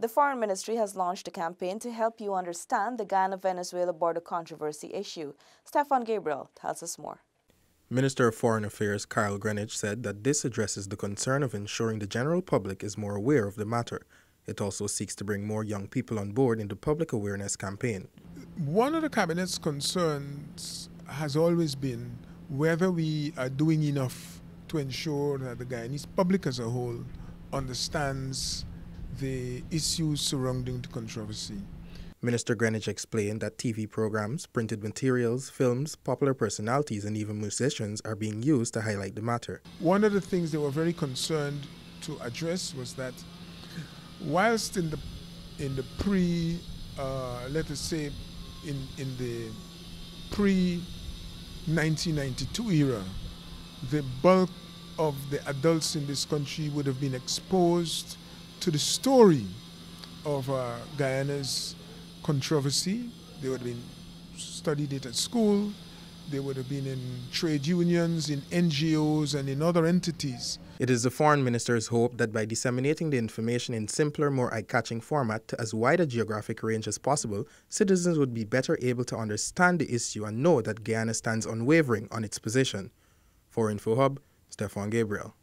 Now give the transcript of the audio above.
The Foreign Ministry has launched a campaign to help you understand the Guyana-Venezuela border controversy issue. Stefan Gabriel tells us more. Minister of Foreign Affairs Carl Greenidge said that this addresses the concern of ensuring the general public is more aware of the matter. It also seeks to bring more young people on board in the public awareness campaign. One of the Cabinet's concerns has always been whether we are doing enough to ensure that the Guyanese public as a whole understands the issues surrounding the controversy. Minister Greenidge explained that TV programs, printed materials, films, popular personalities, and even musicians are being used to highlight the matter. One of the things they were very concerned to address was that whilst in the in the pre, uh, let us say, in in the pre 1992 era, the bulk of the adults in this country would have been exposed to the story of uh, Guyana's controversy. They would have been studied it at school. They would have been in trade unions, in NGOs, and in other entities. It is the foreign minister's hope that by disseminating the information in simpler, more eye-catching format to as wide a geographic range as possible, citizens would be better able to understand the issue and know that Guyana stands unwavering on its position. For InfoHub, Stefan Gabriel.